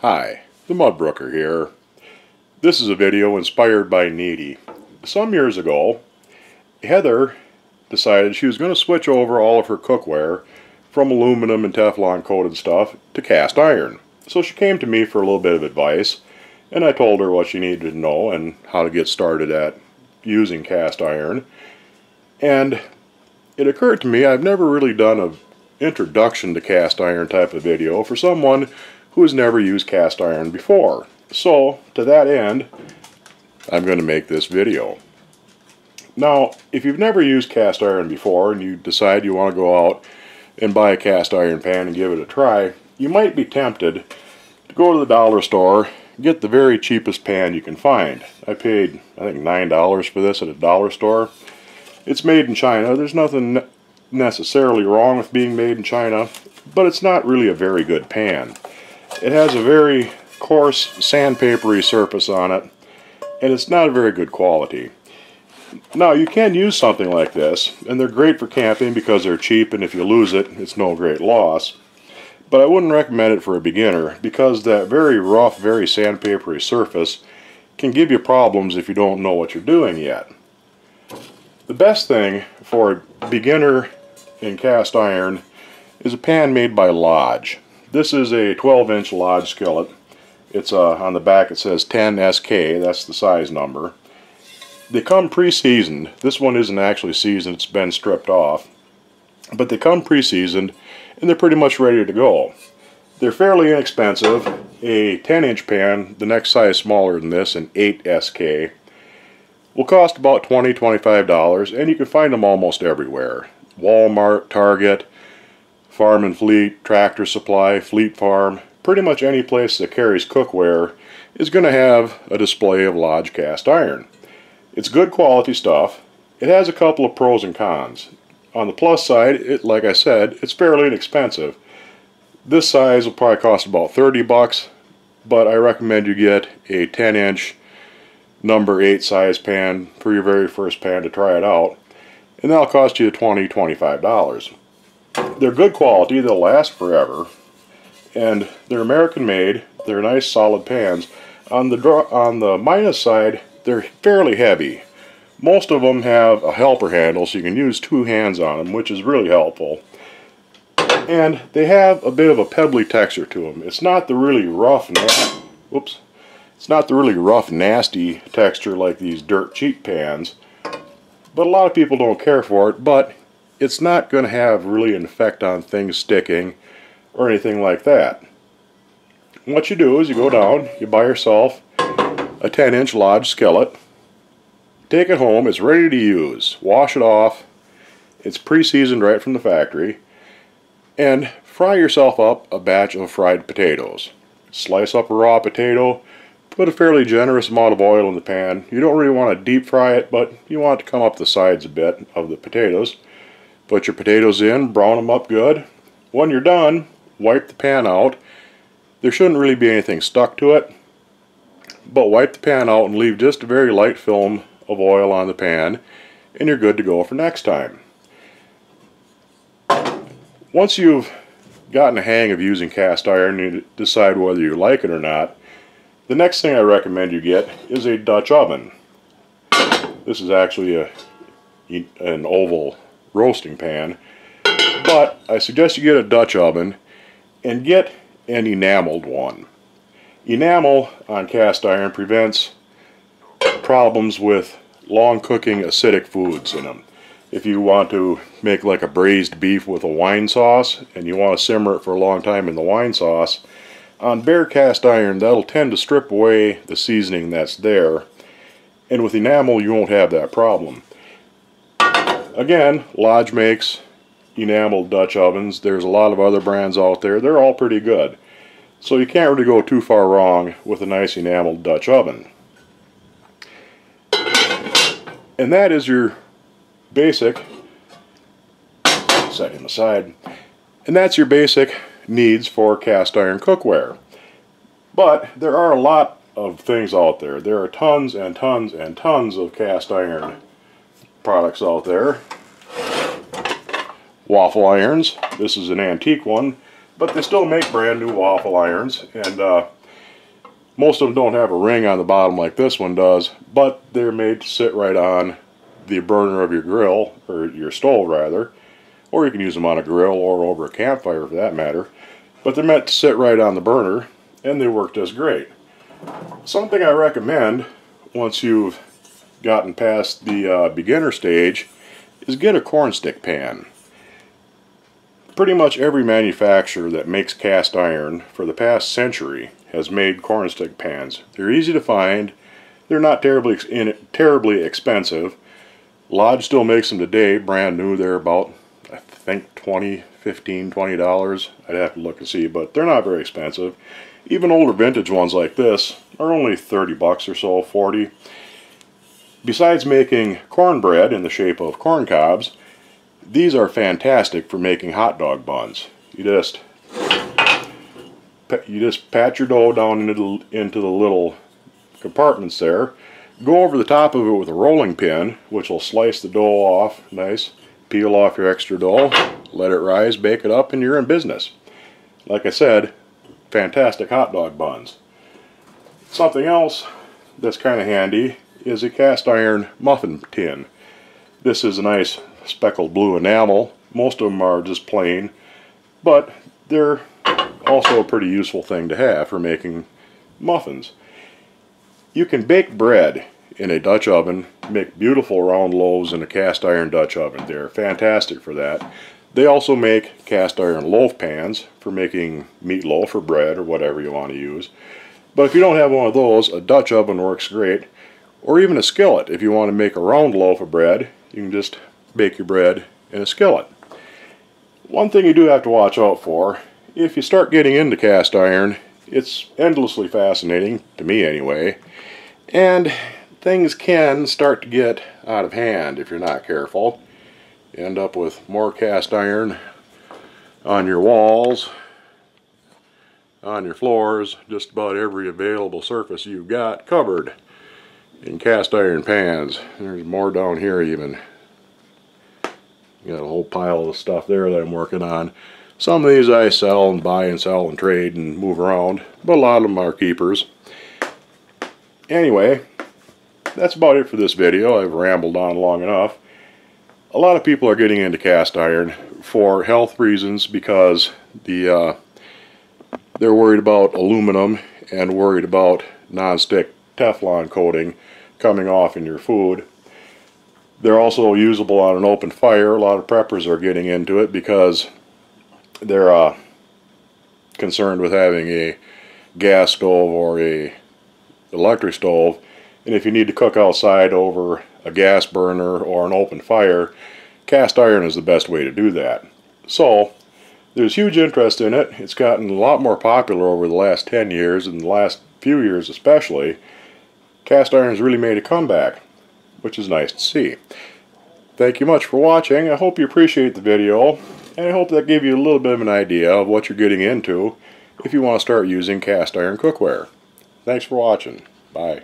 Hi, the Mudbrooker here. This is a video inspired by Kneady. Some years ago, Heather decided she was going to switch over all of her cookware from aluminum and Teflon coated stuff to cast iron. So she came to me for a little bit of advice, and I told her what she needed to know and how to get started at using cast iron. And it occurred to me I've never really done a introduction to cast iron type of video for someone who has never used cast iron before. So, to that end, I'm going to make this video. Now, if you've never used cast iron before and you decide you want to go out and buy a cast iron pan and give it a try, you might be tempted to go to the dollar store get the very cheapest pan you can find. I paid, I think, $9 for this at a dollar store. It's made in China. There's nothing necessarily wrong with being made in China, but it's not really a very good pan. It has a very coarse sandpapery surface on it, and it's not a very good quality. Now, you can use something like this, and they're great for camping because they're cheap, and if you lose it, it's no great loss. But I wouldn't recommend it for a beginner because that very rough, very sandpapery surface can give you problems if you don't know what you're doing yet. The best thing for a beginner in cast iron is a pan made by Lodge. This is a 12 inch Lodge skillet. It's uh, on the back it says 10SK, that's the size number. They come pre-seasoned. This one isn't actually seasoned, it's been stripped off. But they come pre-seasoned and they're pretty much ready to go. They're fairly inexpensive. A 10 inch pan, the next size smaller than this, an 8SK, will cost about $20 $25 and you can find them almost everywhere. Walmart, Target, Farm and Fleet, Tractor Supply, Fleet Farm, pretty much any place that carries cookware is going to have a display of Lodge cast iron. It's good quality stuff. It has a couple of pros and cons. On the plus side, it, like I said, it's fairly inexpensive. This size will probably cost about 30 bucks, but I recommend you get a 10 inch number 8 size pan for your very first pan to try it out and that'll cost you 20 $25. They're good quality, they'll last forever, and they're American made, they're nice solid pans. On the, on the minus side, they're fairly heavy. Most of them have a helper handle so you can use two hands on them, which is really helpful. And they have a bit of a pebbly texture to them. It's not the really rough, whoops, it's not the really rough, nasty texture like these dirt cheap pans but a lot of people don't care for it, but it's not going to have really an effect on things sticking or anything like that. What you do is you go down, you buy yourself a 10 inch Lodge skillet, take it home, it's ready to use, wash it off, it's pre-seasoned right from the factory, and fry yourself up a batch of fried potatoes. Slice up a raw potato, Put a fairly generous amount of oil in the pan. You don't really want to deep fry it, but you want it to come up the sides a bit of the potatoes. Put your potatoes in, brown them up good. When you're done, wipe the pan out. There shouldn't really be anything stuck to it, but wipe the pan out and leave just a very light film of oil on the pan, and you're good to go for next time. Once you've gotten a hang of using cast iron, and you decide whether you like it or not, the next thing I recommend you get is a Dutch oven. This is actually a an oval roasting pan, but I suggest you get a Dutch oven and get an enameled one. Enamel on cast iron prevents problems with long cooking acidic foods in them. If you want to make like a braised beef with a wine sauce and you want to simmer it for a long time in the wine sauce, on bare cast iron, that'll tend to strip away the seasoning that's there. And with enamel, you won't have that problem. Again, Lodge makes enameled Dutch ovens. There's a lot of other brands out there. They're all pretty good. So you can't really go too far wrong with a nice enameled Dutch oven. And that is your basic, set him aside, and that's your basic needs for cast iron cookware. But there are a lot of things out there. There are tons and tons and tons of cast iron products out there. Waffle irons. This is an antique one, but they still make brand new waffle irons. And uh, Most of them don't have a ring on the bottom like this one does, but they're made to sit right on the burner of your grill, or your stove rather, or you can use them on a grill or over a campfire for that matter. But they're meant to sit right on the burner, and they work just great. Something I recommend once you've gotten past the uh, beginner stage is get a cornstick pan. Pretty much every manufacturer that makes cast iron for the past century has made cornstick pans. They're easy to find. They're not terribly terribly expensive. Lodge still makes them today, brand new. They're about, I think, 20 15 20 dollars. I'd have to look and see, but they're not very expensive. Even older vintage ones like this are only 30 bucks or so, 40. Besides making cornbread in the shape of corn cobs, these are fantastic for making hot dog buns. You just you just pat your dough down into the, into the little compartments there. Go over the top of it with a rolling pin, which will slice the dough off nice. Peel off your extra dough, let it rise, bake it up, and you're in business. Like I said, fantastic hot dog buns. Something else that's kind of handy is a cast iron muffin tin. This is a nice speckled blue enamel. Most of them are just plain, but they're also a pretty useful thing to have for making muffins. You can bake bread in a Dutch oven, make beautiful round loaves in a cast iron Dutch oven. They're fantastic for that. They also make cast iron loaf pans for making meatloaf or bread or whatever you want to use. But if you don't have one of those, a Dutch oven works great. Or even a skillet. If you want to make a round loaf of bread, you can just bake your bread in a skillet. One thing you do have to watch out for, if you start getting into cast iron, it's endlessly fascinating, to me anyway, and things can start to get out of hand if you're not careful. You end up with more cast iron on your walls, on your floors, just about every available surface you've got covered in cast iron pans. There's more down here even. Got a whole pile of stuff there that I'm working on. Some of these I sell and buy and sell and trade and move around, but a lot of them are keepers. Anyway, that's about it for this video. I've rambled on long enough. A lot of people are getting into cast iron for health reasons because the uh, they're worried about aluminum and worried about non-stick Teflon coating coming off in your food. They're also usable on an open fire. A lot of preppers are getting into it because they're uh, concerned with having a gas stove or a electric stove and if you need to cook outside over a gas burner or an open fire, cast iron is the best way to do that. So, there's huge interest in it. It's gotten a lot more popular over the last 10 years, and the last few years especially. Cast iron has really made a comeback, which is nice to see. Thank you much for watching. I hope you appreciate the video, and I hope that gave you a little bit of an idea of what you're getting into if you want to start using cast iron cookware. Thanks for watching. Bye.